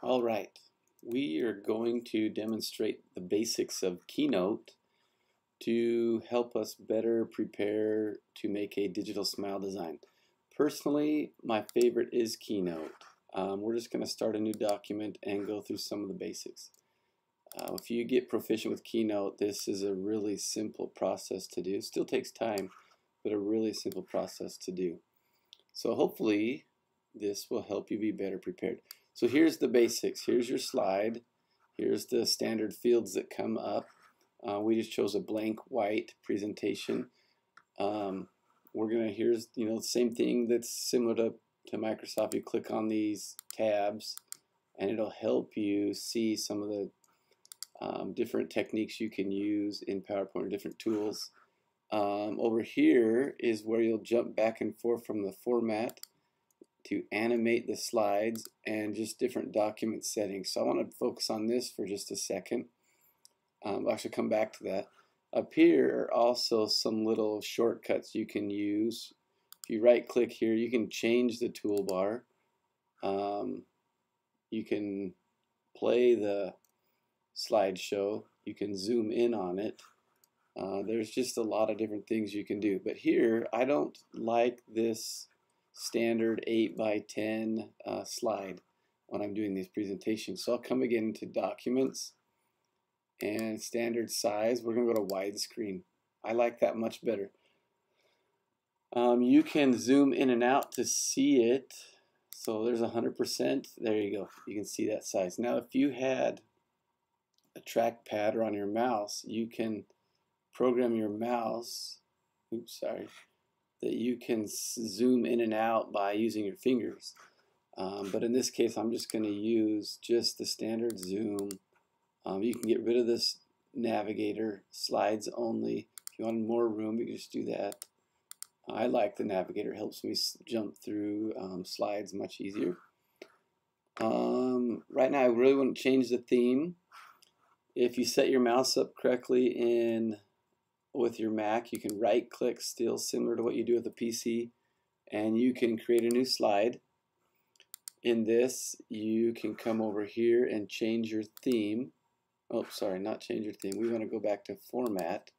All right, we are going to demonstrate the basics of Keynote to help us better prepare to make a digital smile design. Personally, my favorite is Keynote. Um, we're just going to start a new document and go through some of the basics. Uh, if you get proficient with Keynote, this is a really simple process to do. It still takes time, but a really simple process to do. So hopefully this will help you be better prepared. So here's the basics. Here's your slide. Here's the standard fields that come up. Uh, we just chose a blank white presentation. Um, we're gonna, here's, you know, the same thing that's similar to, to Microsoft. You click on these tabs and it'll help you see some of the um, different techniques you can use in PowerPoint or different tools. Um, over here is where you'll jump back and forth from the format to animate the slides and just different document settings. So I want to focus on this for just a second. Um, I'll actually come back to that. Up here are also some little shortcuts you can use. If you right click here, you can change the toolbar. Um, you can play the slideshow. You can zoom in on it. Uh, there's just a lot of different things you can do. But here, I don't like this standard 8 by 10 uh, slide when I'm doing these presentations. So I'll come again to documents and standard size. We're going to go to widescreen. I like that much better. Um, you can zoom in and out to see it. So there's 100%. There you go. You can see that size. Now if you had a trackpad or on your mouse, you can program your mouse. Oops, sorry that you can zoom in and out by using your fingers. Um, but in this case, I'm just going to use just the standard zoom. Um, you can get rid of this navigator, slides only. If you want more room, you can just do that. I like the navigator. It helps me jump through um, slides much easier. Um, right now, I really want to change the theme. If you set your mouse up correctly in with your Mac, you can right click still similar to what you do with a PC and you can create a new slide. In this, you can come over here and change your theme. Oh, sorry, not change your theme. We want to go back to format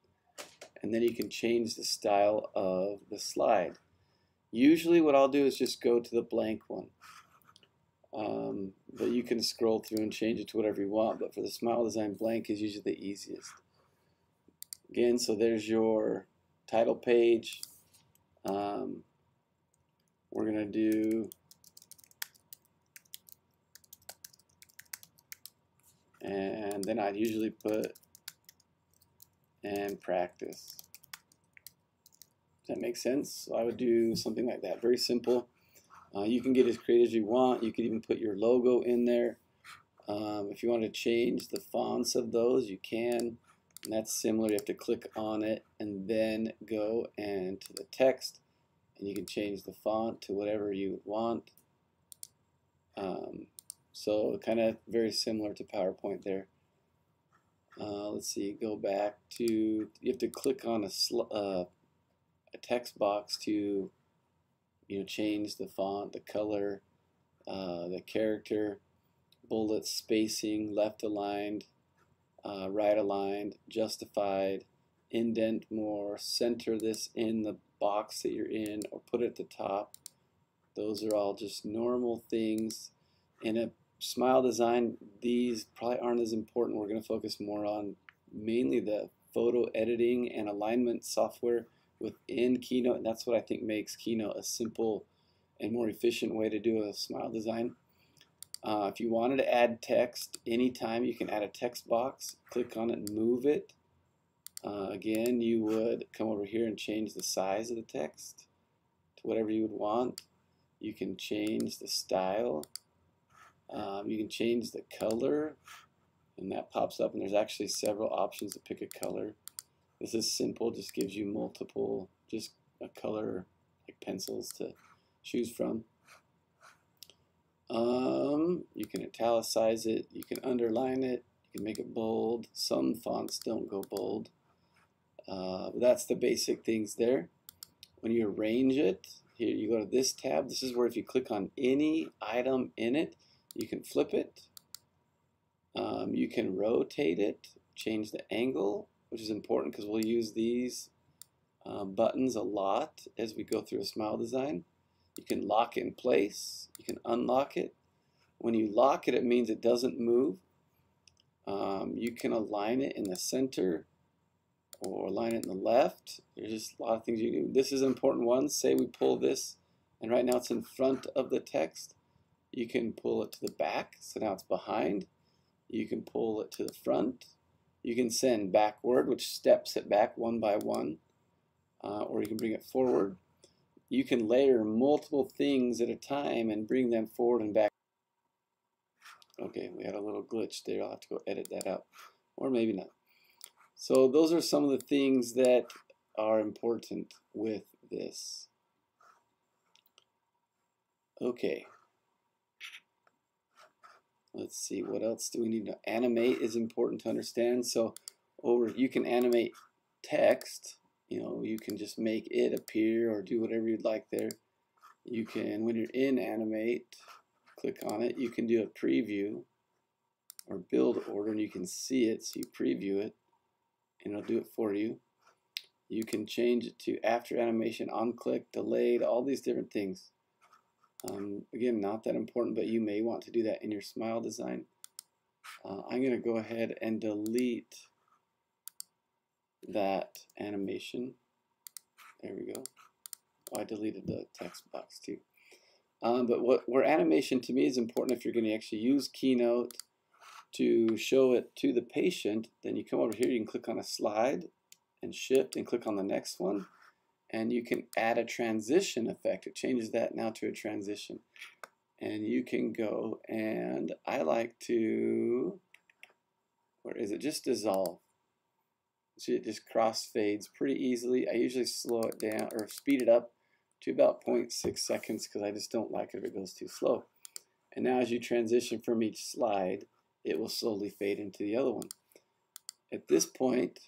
and then you can change the style of the slide. Usually what I'll do is just go to the blank one. Um, but you can scroll through and change it to whatever you want, but for the smile design, blank is usually the easiest. Again, so there's your title page. Um, we're going to do and then I'd usually put and practice. Does that make sense? So I would do something like that. Very simple. Uh, you can get as creative as you want. You could even put your logo in there. Um, if you want to change the fonts of those, you can. And that's similar. You have to click on it and then go and to the text and you can change the font to whatever you want. Um, so kind of very similar to PowerPoint there. Uh, let's see, go back to, you have to click on a, uh, a text box to you know, change the font, the color, uh, the character, bullet spacing, left aligned, uh, right aligned, justified, indent more, center this in the box that you're in, or put it at the top. Those are all just normal things. In a smile design, these probably aren't as important. We're going to focus more on mainly the photo editing and alignment software within Keynote. And that's what I think makes Keynote a simple and more efficient way to do a smile design. Uh, if you wanted to add text anytime, you can add a text box, click on it and move it. Uh, again, you would come over here and change the size of the text to whatever you would want. You can change the style. Um, you can change the color, and that pops up, and there's actually several options to pick a color. This is simple, just gives you multiple, just a color, like pencils to choose from. Um, you can italicize it, you can underline it, you can make it bold. Some fonts don't go bold. Uh, that's the basic things there. When you arrange it, here you go to this tab. This is where if you click on any item in it, you can flip it Um, you can rotate it, change the angle, which is important because we'll use these uh, buttons a lot as we go through a smile design. You can lock it in place, you can unlock it. When you lock it, it means it doesn't move. Um, you can align it in the center or align it in the left. There's just a lot of things you can do. This is an important one. Say we pull this, and right now it's in front of the text. You can pull it to the back, so now it's behind. You can pull it to the front. You can send backward, which steps it back one by one, uh, or you can bring it forward. You can layer multiple things at a time and bring them forward and back. Okay, we had a little glitch there. I'll have to go edit that out, or maybe not. So those are some of the things that are important with this. Okay. Let's see, what else do we need to animate is important to understand. So over, you can animate text, you know, you can just make it appear or do whatever you'd like there. You can, when you're in animate, click on it, you can do a preview or build order and you can see it, so you preview it and it'll do it for you. You can change it to after animation, on click, delayed, all these different things. Um, again, not that important, but you may want to do that in your smile design. Uh, I'm going to go ahead and delete that animation. There we go. Oh, I deleted the text box too. Um, but what where animation to me is important if you're going to actually use Keynote to show it to the patient, then you come over here, you can click on a slide and shift and click on the next one and you can add a transition effect. It changes that now to a transition. And you can go and I like to, where is it? Just dissolve. See it just crossfades pretty easily. I usually slow it down or speed it up to about 0.6 seconds because I just don't like it if it goes too slow. And now as you transition from each slide, it will slowly fade into the other one. At this point,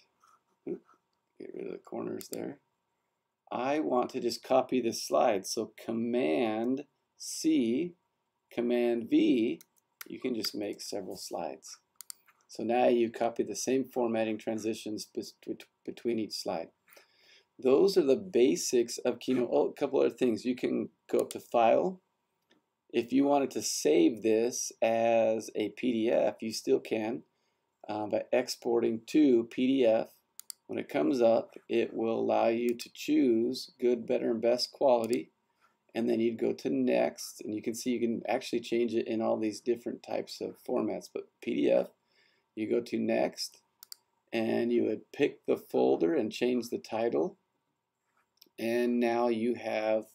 get rid of the corners there. I want to just copy this slide. So Command C, Command V, you can just make several slides. So now you copy the same formatting transitions between each slide. Those are the basics of Keynote. Oh, a couple other things. You can go up to File. If you wanted to save this as a PDF, you still can uh, by exporting to PDF when it comes up, it will allow you to choose good, better, and best quality. And then you'd go to next, and you can see you can actually change it in all these different types of formats. But PDF, you go to next, and you would pick the folder and change the title. And now you have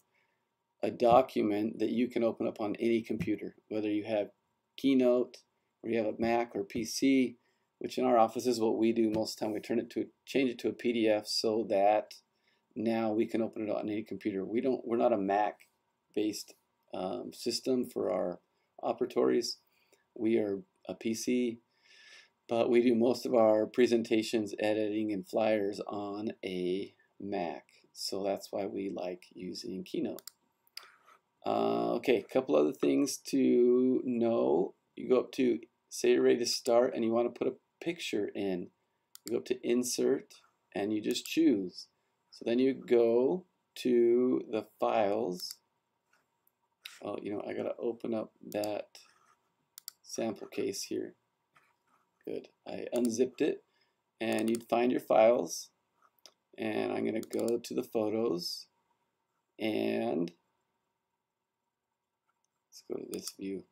a document that you can open up on any computer, whether you have Keynote, or you have a Mac or PC, which in our office is what we do most of the time. We turn it to change it to a PDF so that now we can open it on any computer. We don't. We're not a Mac based um, system for our operatories. We are a PC, but we do most of our presentations, editing, and flyers on a Mac. So that's why we like using Keynote. Uh, okay, a couple other things to know. You go up to say you're ready to start and you want to put a picture in. You go up to insert and you just choose. So then you go to the files. Oh, you know, I gotta open up that sample case here. Good. I unzipped it and you'd find your files and I'm gonna go to the photos and let's go to this view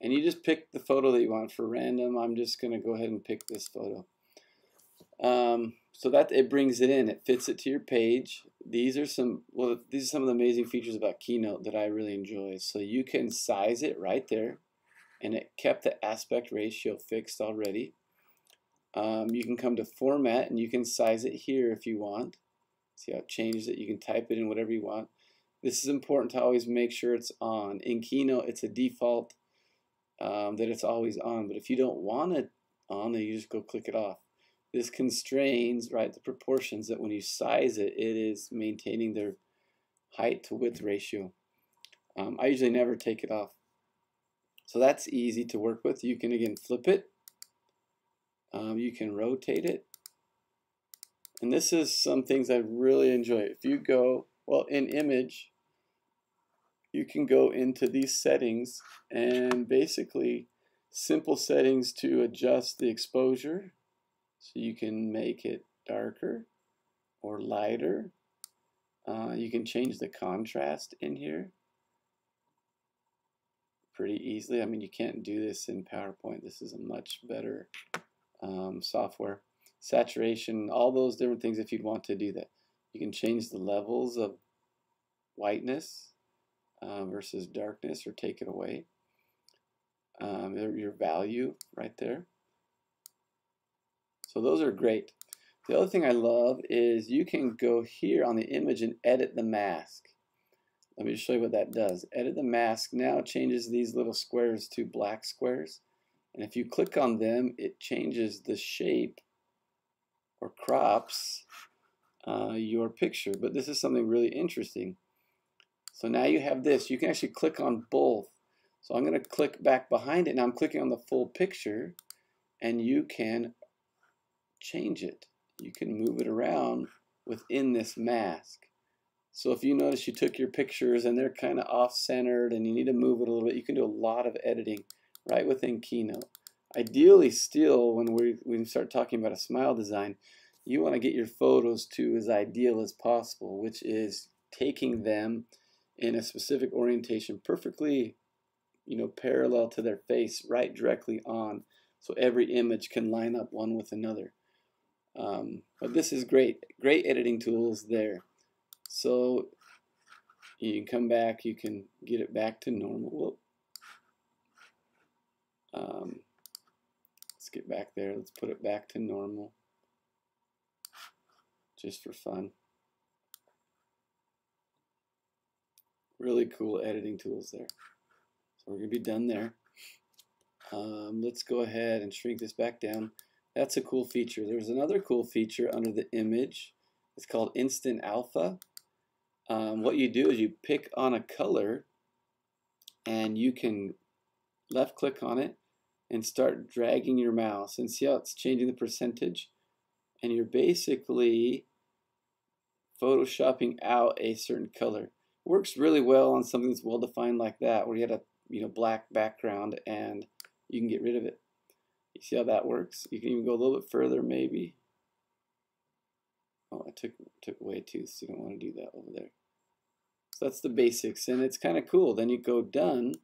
and you just pick the photo that you want for random. I'm just going to go ahead and pick this photo. Um, so that it brings it in, it fits it to your page. These are some well, these are some of the amazing features about Keynote that I really enjoy. So you can size it right there, and it kept the aspect ratio fixed already. Um, you can come to Format, and you can size it here if you want. See how it changes it. You can type it in whatever you want. This is important to always make sure it's on. In Keynote, it's a default um, that it's always on. But if you don't want it on, then you just go click it off. This constrains right the proportions that when you size it, it is maintaining their height to width ratio. Um, I usually never take it off. So that's easy to work with. You can again flip it. Um, you can rotate it. And this is some things I really enjoy. If you go, well, in image, you can go into these settings and basically simple settings to adjust the exposure. So you can make it darker or lighter. Uh, you can change the contrast in here pretty easily. I mean, you can't do this in PowerPoint. This is a much better um, software. Saturation, all those different things if you'd want to do that. You can change the levels of whiteness uh, versus darkness or take it away. Um, your value right there. So those are great. The other thing I love is you can go here on the image and edit the mask. Let me show you what that does. Edit the mask now changes these little squares to black squares. And if you click on them, it changes the shape or crops uh, your picture. But this is something really interesting. So now you have this. You can actually click on both. So I'm going to click back behind it. Now I'm clicking on the full picture. And you can change it. You can move it around within this mask. So if you notice you took your pictures and they're kind of off-centered and you need to move it a little bit, you can do a lot of editing right within Keynote. Ideally still, when we, we start talking about a smile design, you want to get your photos to as ideal as possible, which is taking them in a specific orientation perfectly you know, parallel to their face, right directly on, so every image can line up one with another. Um, but this is great, great editing tools there. So you can come back, you can get it back to normal. Um, let's get back there. Let's put it back to normal just for fun. Really cool editing tools there. So we're going to be done there. Um, let's go ahead and shrink this back down. That's a cool feature. There's another cool feature under the image. It's called Instant Alpha um, what you do is you pick on a color and you can left click on it and start dragging your mouse and see how it's changing the percentage. And you're basically photoshopping out a certain color. Works really well on something that's well defined like that where you had a you know black background and you can get rid of it. You see how that works? You can even go a little bit further maybe oh I took took away a tooth, so you don't want to do that over there so that's the basics, and it's kind of cool. Then you go done,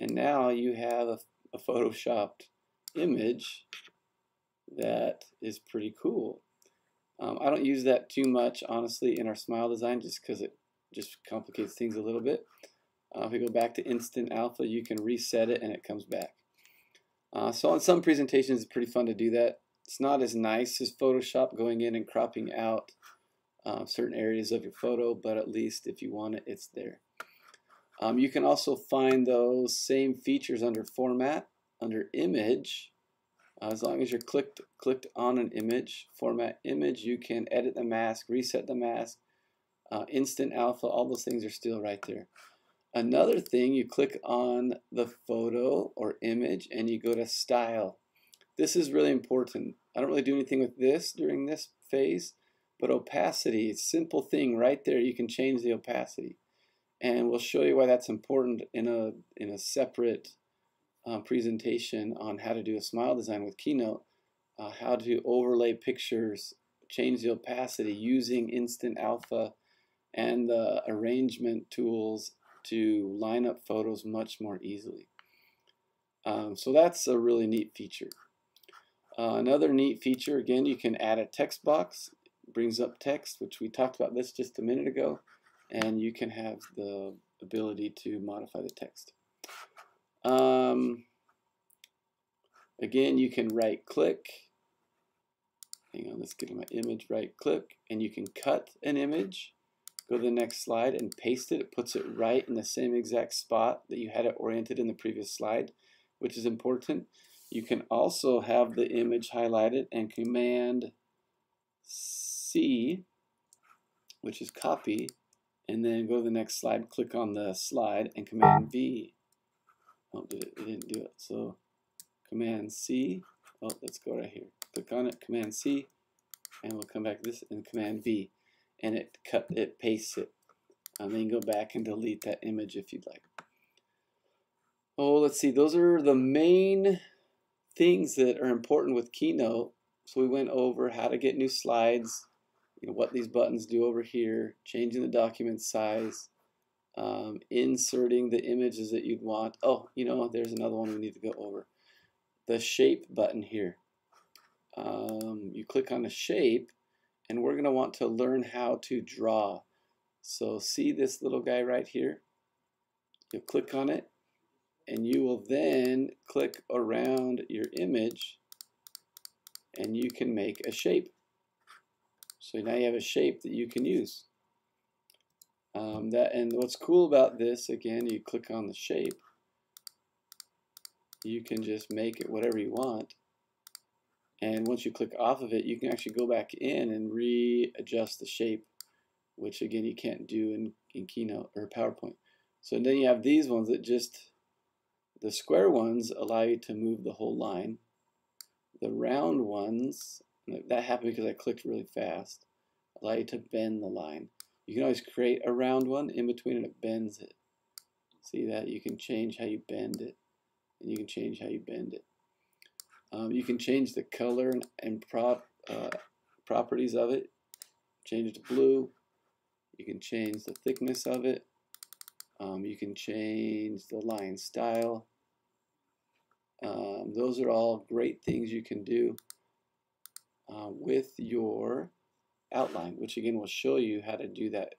and now you have a, a photoshopped image that is pretty cool. Um, I don't use that too much, honestly, in our smile design just because it just complicates things a little bit. Uh, if we go back to Instant Alpha, you can reset it and it comes back. Uh, so on some presentations, it's pretty fun to do that. It's not as nice as Photoshop going in and cropping out uh, certain areas of your photo, but at least if you want it, it's there. Um, you can also find those same features under Format, under Image. Uh, as long as you're clicked clicked on an image, Format Image, you can edit the mask, reset the mask, uh, Instant Alpha, all those things are still right there. Another thing, you click on the photo or image and you go to Style. This is really important. I don't really do anything with this during this phase, but opacity, simple thing right there, you can change the opacity. And we'll show you why that's important in a, in a separate uh, presentation on how to do a smile design with Keynote, uh, how to overlay pictures, change the opacity using Instant Alpha and the arrangement tools to line up photos much more easily. Um, so that's a really neat feature. Uh, another neat feature, again, you can add a text box brings up text, which we talked about this just a minute ago, and you can have the ability to modify the text. Um, again, you can right click. Hang on, let's get my image, right click, and you can cut an image. Go to the next slide and paste it. It puts it right in the same exact spot that you had it oriented in the previous slide, which is important. You can also have the image highlighted and command C, which is copy, and then go to the next slide, click on the slide, and Command V. Oh, did it? It didn't do it. So Command C. Oh, let's go right here. Click on it. Command C, and we'll come back to this and Command V, and it cut it pastes it. And then go back and delete that image if you'd like. Oh, let's see. Those are the main things that are important with Keynote. So we went over how to get new slides, you know, what these buttons do over here, changing the document size, um, inserting the images that you'd want. Oh, you know, there's another one we need to go over. The shape button here. Um, you click on the shape, and we're going to want to learn how to draw. So see this little guy right here? You'll click on it, and you will then click around your image, and you can make a shape. So now you have a shape that you can use. Um, that and what's cool about this, again, you click on the shape, you can just make it whatever you want. And once you click off of it, you can actually go back in and readjust the shape, which again you can't do in, in Keynote or PowerPoint. So then you have these ones that just, the square ones allow you to move the whole line. The round ones, that happened because I clicked really fast, allow you to bend the line. You can always create a round one in between and it bends it. See that? You can change how you bend it. And you can change how you bend it. Um, you can change the color and, and prop, uh, properties of it. Change it to blue. You can change the thickness of it. Um, you can change the line style. Um, those are all great things you can do uh, with your outline, which again will show you how to do that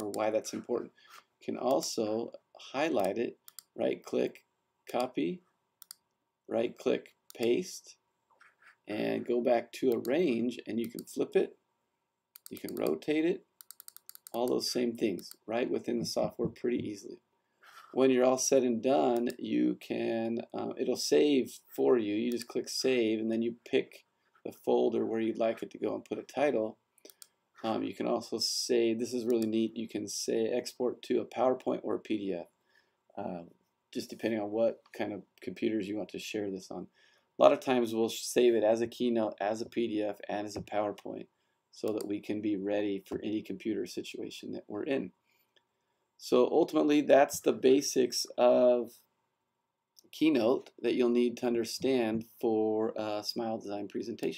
or why that's important. You can also highlight it, right click, copy, right click, paste, and go back to arrange and you can flip it, you can rotate it, all those same things right within the software pretty easily. When you're all said and done, you can, uh, it'll save for you. You just click save and then you pick the folder where you'd like it to go and put a title um, you can also say, this is really neat, you can say export to a PowerPoint or a PDF, uh, just depending on what kind of computers you want to share this on. A lot of times we'll save it as a Keynote, as a PDF, and as a PowerPoint so that we can be ready for any computer situation that we're in. So ultimately, that's the basics of Keynote that you'll need to understand for a Smile Design presentation.